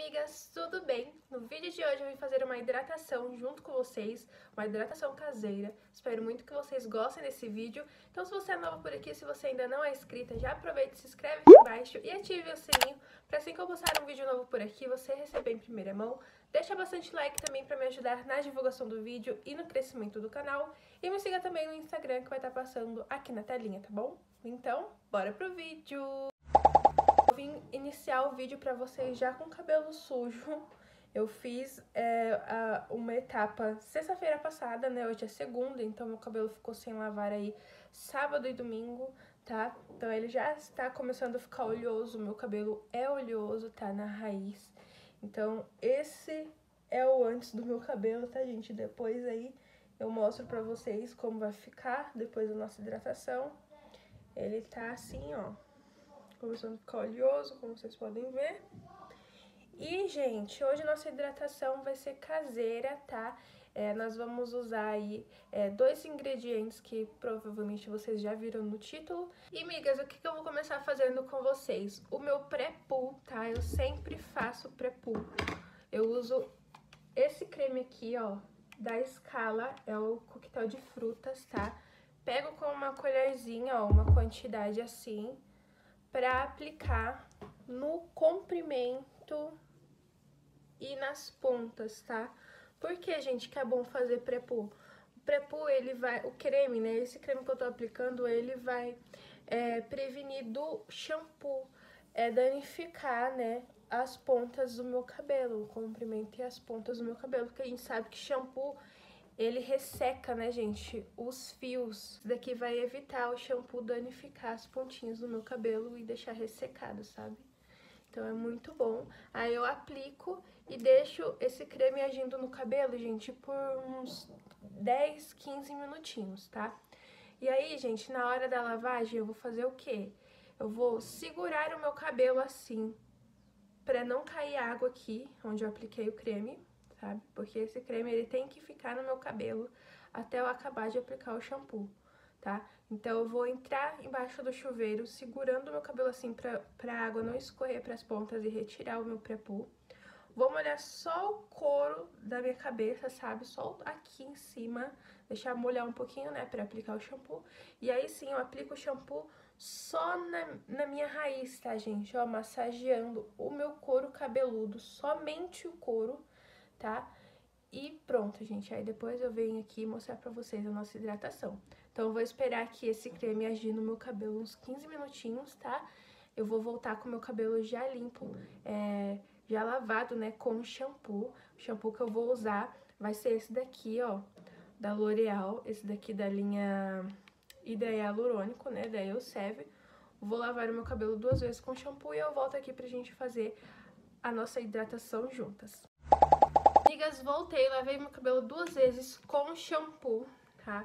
amigas, tudo bem? No vídeo de hoje eu vim fazer uma hidratação junto com vocês, uma hidratação caseira. Espero muito que vocês gostem desse vídeo. Então se você é nova por aqui, se você ainda não é inscrita, já aproveita, se inscreve aqui embaixo e ative o sininho para assim que eu postar um vídeo novo por aqui, você receber em primeira mão. Deixa bastante like também para me ajudar na divulgação do vídeo e no crescimento do canal. E me siga também no Instagram que vai estar passando aqui na telinha, tá bom? Então, bora pro vídeo! Vim iniciar o vídeo pra vocês já com cabelo sujo. Eu fiz é, a, uma etapa sexta-feira passada, né? Hoje é segunda, então meu cabelo ficou sem lavar aí sábado e domingo, tá? Então ele já está começando a ficar oleoso, meu cabelo é oleoso, tá? Na raiz. Então esse é o antes do meu cabelo, tá, gente? Depois aí eu mostro pra vocês como vai ficar depois da nossa hidratação. Ele tá assim, ó começando a ficar oleoso, como vocês podem ver. E, gente, hoje nossa hidratação vai ser caseira, tá? É, nós vamos usar aí é, dois ingredientes que provavelmente vocês já viram no título. E, migas, o que, que eu vou começar fazendo com vocês? O meu pré-pool, tá? Eu sempre faço pré-pool. Eu uso esse creme aqui, ó, da Scala, é o coquetel de frutas, tá? Pego com uma colherzinha, ó, uma quantidade assim para aplicar no comprimento e nas pontas, tá? Por que, gente, que é bom fazer pré-poo? O pré-poo, ele vai, o creme, né, esse creme que eu tô aplicando, ele vai é, prevenir do shampoo é, danificar, né, as pontas do meu cabelo, o comprimento e as pontas do meu cabelo, porque a gente sabe que shampoo ele resseca, né, gente, os fios. Isso daqui vai evitar o shampoo danificar as pontinhas do meu cabelo e deixar ressecado, sabe? Então é muito bom. Aí eu aplico e deixo esse creme agindo no cabelo, gente, por uns 10, 15 minutinhos, tá? E aí, gente, na hora da lavagem eu vou fazer o quê? Eu vou segurar o meu cabelo assim, pra não cair água aqui, onde eu apliquei o creme sabe? Porque esse creme, ele tem que ficar no meu cabelo até eu acabar de aplicar o shampoo, tá? Então, eu vou entrar embaixo do chuveiro, segurando o meu cabelo assim pra, pra água não escorrer pras pontas e retirar o meu pré-poo. Vou molhar só o couro da minha cabeça, sabe? Só aqui em cima, deixar molhar um pouquinho, né, pra aplicar o shampoo. E aí sim, eu aplico o shampoo só na, na minha raiz, tá, gente? Ó, massageando o meu couro cabeludo, somente o couro, tá? E pronto, gente. Aí depois eu venho aqui mostrar pra vocês a nossa hidratação. Então eu vou esperar aqui esse creme agir no meu cabelo uns 15 minutinhos, tá? Eu vou voltar com o meu cabelo já limpo, é, já lavado, né, com shampoo. O shampoo que eu vou usar vai ser esse daqui, ó, da L'Oreal. Esse daqui da linha Hidra Hialurônico, né, da Elseve. Vou lavar o meu cabelo duas vezes com shampoo e eu volto aqui pra gente fazer a nossa hidratação juntas. Amigas, voltei, lavei meu cabelo duas vezes com shampoo, tá?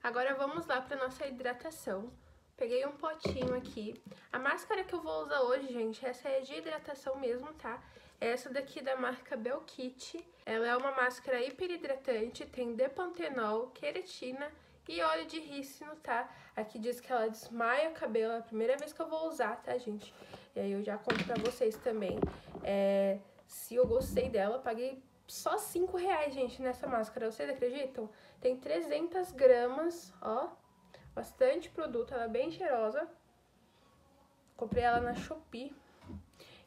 Agora vamos lá pra nossa hidratação. Peguei um potinho aqui. A máscara que eu vou usar hoje, gente, essa é de hidratação mesmo, tá? Essa daqui da marca Belkit. Ela é uma máscara hiperidratante, tem depantenol, queratina e óleo de rícino, tá? Aqui diz que ela desmaia o cabelo, é a primeira vez que eu vou usar, tá, gente? E aí eu já conto pra vocês também é, se eu gostei dela. Paguei só 5 reais, gente, nessa máscara. Vocês acreditam? Tem 300 gramas, ó. Bastante produto, ela é bem cheirosa. Comprei ela na Shopee.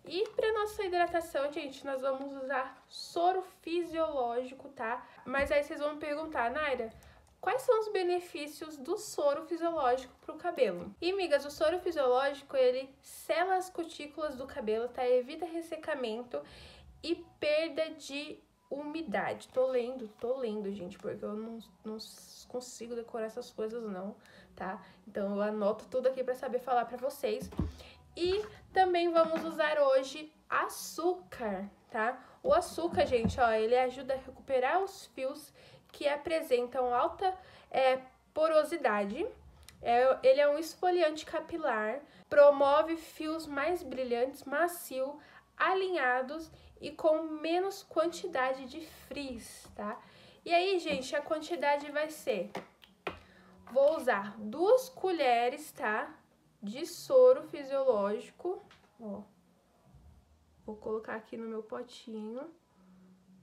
E para nossa hidratação, gente, nós vamos usar soro fisiológico, tá? Mas aí vocês vão me perguntar, Naira, quais são os benefícios do soro fisiológico para o cabelo? E, amigas, o soro fisiológico, ele sela as cutículas do cabelo, tá? Evita ressecamento e perda de umidade. Tô lendo, tô lendo, gente, porque eu não, não consigo decorar essas coisas não, tá? Então eu anoto tudo aqui para saber falar para vocês. E também vamos usar hoje açúcar, tá? O açúcar, gente, ó, ele ajuda a recuperar os fios que apresentam alta é, porosidade. É, ele é um esfoliante capilar, promove fios mais brilhantes, macio, alinhados e com menos quantidade de frizz, tá? E aí, gente, a quantidade vai ser... Vou usar duas colheres, tá? De soro fisiológico, ó. Vou colocar aqui no meu potinho.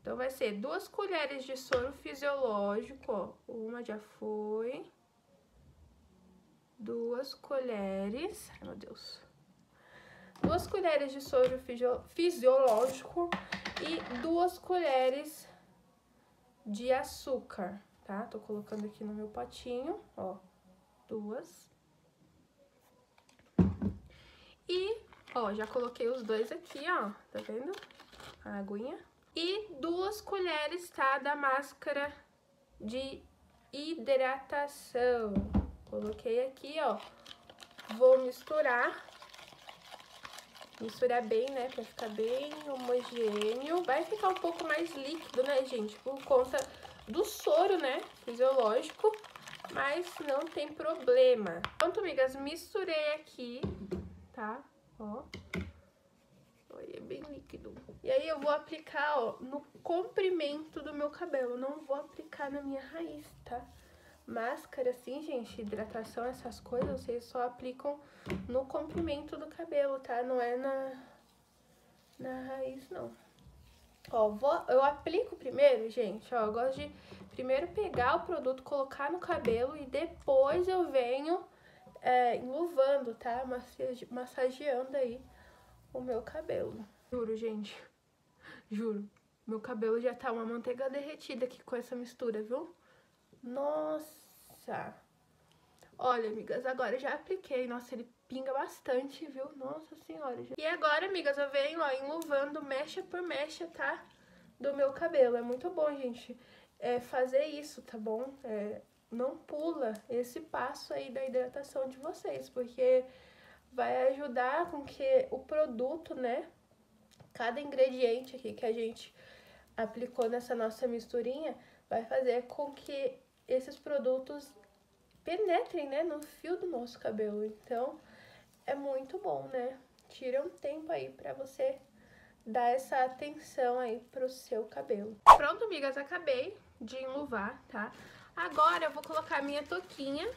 Então, vai ser duas colheres de soro fisiológico, ó. Uma já foi. Duas colheres. Ai, meu Deus. Duas colheres de soro fisiológico e duas colheres de açúcar, tá? Tô colocando aqui no meu potinho, ó. Duas. E, ó, já coloquei os dois aqui, ó. Tá vendo? A aguinha e duas colheres, tá, da máscara de hidratação. Coloquei aqui, ó. Vou misturar. Misturar bem, né, pra ficar bem homogêneo. Vai ficar um pouco mais líquido, né, gente, por conta do soro, né, fisiológico. Mas não tem problema. Pronto, amigas, misturei aqui, tá? Ó. Olha, é bem líquido. E aí eu vou aplicar, ó, no comprimento do meu cabelo. Não vou aplicar na minha raiz, tá? Máscara, assim, gente, hidratação, essas coisas, vocês só aplicam no comprimento do cabelo, tá? Não é na, na raiz, não. Ó, vou, eu aplico primeiro, gente, ó, eu gosto de primeiro pegar o produto, colocar no cabelo e depois eu venho é, enluvando, tá? Massageando aí o meu cabelo. Juro, gente. Juro. Meu cabelo já tá uma manteiga derretida aqui com essa mistura, viu? Nossa! Olha, amigas, agora já apliquei. Nossa, ele pinga bastante, viu? Nossa senhora. E agora, amigas, eu venho, ó, enluvando mecha por mecha, tá? Do meu cabelo. É muito bom, gente, é, fazer isso, tá bom? É, não pula esse passo aí da hidratação de vocês, porque vai ajudar com que o produto, né, cada ingrediente aqui que a gente aplicou nessa nossa misturinha vai fazer com que esses produtos penetrem, né, no fio do nosso cabelo. Então, é muito bom, né? Tira um tempo aí pra você dar essa atenção aí pro seu cabelo. Pronto, amigas, acabei de enluvar, tá? Agora eu vou colocar minha touquinha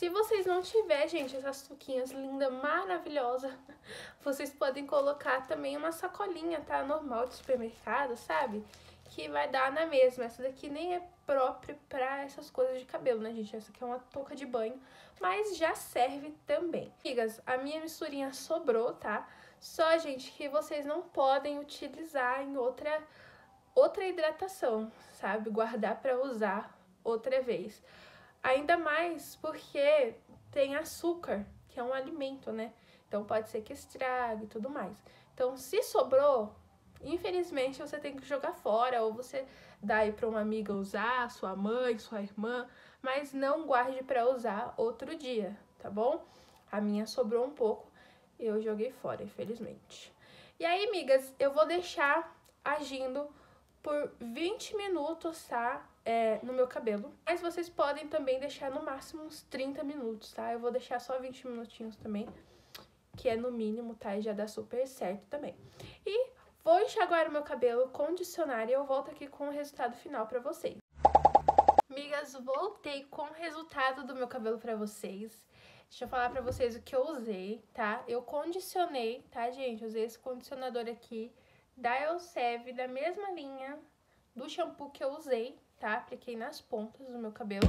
se vocês não tiver, gente, essas tuquinhas linda, maravilhosa, vocês podem colocar também uma sacolinha, tá? Normal de supermercado, sabe? Que vai dar na mesma. Essa daqui nem é própria pra essas coisas de cabelo, né, gente? Essa aqui é uma touca de banho, mas já serve também. Amigas, a minha misturinha sobrou, tá? Só, gente, que vocês não podem utilizar em outra, outra hidratação, sabe? Guardar pra usar outra vez. Ainda mais porque tem açúcar, que é um alimento, né? Então pode ser que estrague e tudo mais. Então, se sobrou, infelizmente você tem que jogar fora ou você dá aí para uma amiga usar, sua mãe, sua irmã, mas não guarde para usar outro dia, tá bom? A minha sobrou um pouco, eu joguei fora, infelizmente. E aí, amigas, eu vou deixar agindo por 20 minutos, tá? é, no meu cabelo. Mas vocês podem também deixar no máximo uns 30 minutos, tá? Eu vou deixar só 20 minutinhos também, que é no mínimo, tá? E já dá super certo também. E vou enxaguar o meu cabelo, condicionar e eu volto aqui com o resultado final pra vocês. Amigas, voltei com o resultado do meu cabelo pra vocês. Deixa eu falar pra vocês o que eu usei, tá? Eu condicionei, tá, gente? Usei esse condicionador aqui da Elseve, da mesma linha do shampoo que eu usei, tá? Apliquei nas pontas do meu cabelo.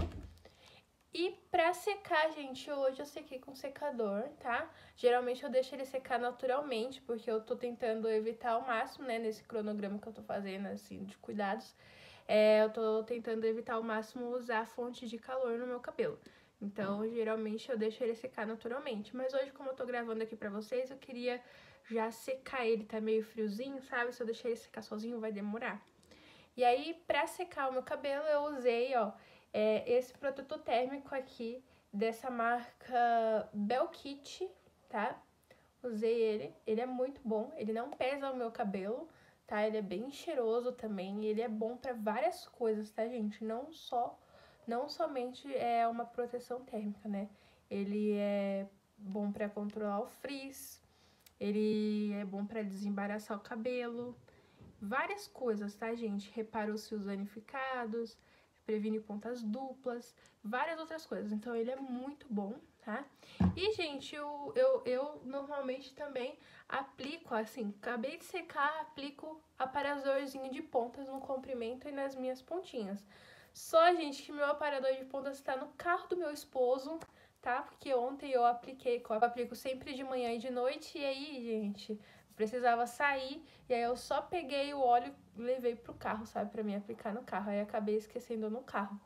E pra secar, gente, hoje eu sequei com secador, tá? Geralmente eu deixo ele secar naturalmente, porque eu tô tentando evitar ao máximo, né, nesse cronograma que eu tô fazendo, assim, de cuidados. É, eu tô tentando evitar ao máximo usar fonte de calor no meu cabelo. Então, geralmente eu deixo ele secar naturalmente. Mas hoje, como eu tô gravando aqui pra vocês, eu queria já secar ele, tá meio friozinho, sabe? Se eu deixar ele secar sozinho, vai demorar. E aí, pra secar o meu cabelo, eu usei, ó, é, esse produto térmico aqui, dessa marca Belkit, tá? Usei ele, ele é muito bom, ele não pesa o meu cabelo, tá? Ele é bem cheiroso também, ele é bom pra várias coisas, tá, gente? Não só, não somente é uma proteção térmica, né? Ele é bom pra controlar o frizz, ele é bom pra desembaraçar o cabelo, várias coisas, tá, gente? Repara os fios danificados, previne pontas duplas, várias outras coisas. Então, ele é muito bom, tá? E, gente, eu, eu, eu normalmente também aplico, assim, acabei de secar, aplico aparadorzinho de pontas no comprimento e nas minhas pontinhas. Só, gente, que meu aparador de pontas está no carro do meu esposo, tá? Porque ontem eu apliquei, eu aplico sempre de manhã e de noite, e aí, gente, precisava sair, e aí eu só peguei o óleo e levei pro carro, sabe? Pra mim aplicar no carro, aí acabei esquecendo no carro.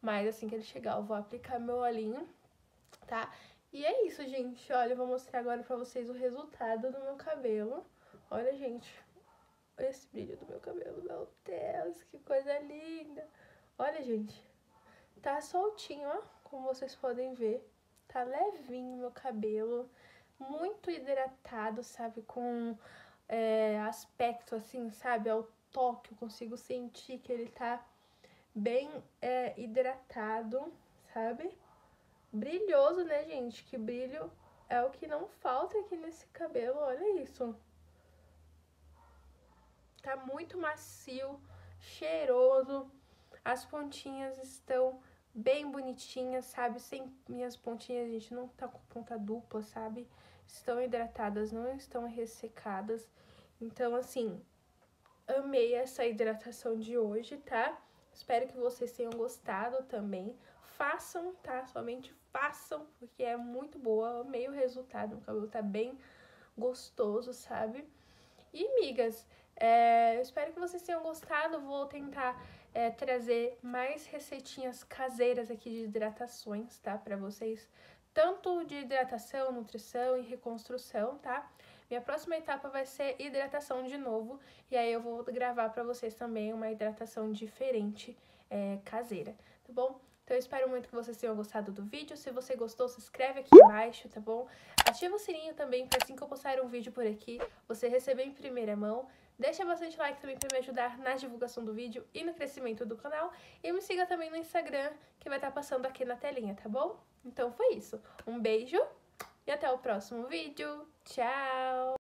Mas assim que ele chegar, eu vou aplicar meu olhinho, tá? E é isso, gente. Olha, eu vou mostrar agora pra vocês o resultado do meu cabelo. Olha, gente, esse brilho do meu cabelo. Meu Deus, que coisa linda. Olha, gente, tá soltinho, ó, como vocês podem ver. Tá levinho meu cabelo, muito hidratado, sabe, com é, aspecto assim, sabe, ao toque, eu consigo sentir que ele tá bem é, hidratado, sabe? Brilhoso, né, gente? Que brilho é o que não falta aqui nesse cabelo, olha isso. Tá muito macio, cheiroso, as pontinhas estão bem bonitinhas, sabe? Sem minhas pontinhas, gente, não tá com ponta dupla, sabe? Estão hidratadas, não estão ressecadas. Então, assim, amei essa hidratação de hoje, tá? Espero que vocês tenham gostado também. Façam, tá? Somente façam, porque é muito boa. Amei o resultado, o cabelo tá bem gostoso, sabe? E, migas, é, espero que vocês tenham gostado. Vou tentar é, trazer mais receitinhas caseiras aqui de hidratações, tá? Pra vocês, tanto de hidratação, nutrição e reconstrução, tá? Minha próxima etapa vai ser hidratação de novo, e aí eu vou gravar pra vocês também uma hidratação diferente, é, caseira, tá bom? Então eu espero muito que vocês tenham gostado do vídeo. Se você gostou, se inscreve aqui embaixo, tá bom? Ativa o sininho também para assim que eu postar um vídeo por aqui, você receber em primeira mão. Deixa bastante like também para me ajudar na divulgação do vídeo e no crescimento do canal. E me siga também no Instagram, que vai estar passando aqui na telinha, tá bom? Então foi isso. Um beijo e até o próximo vídeo. Tchau!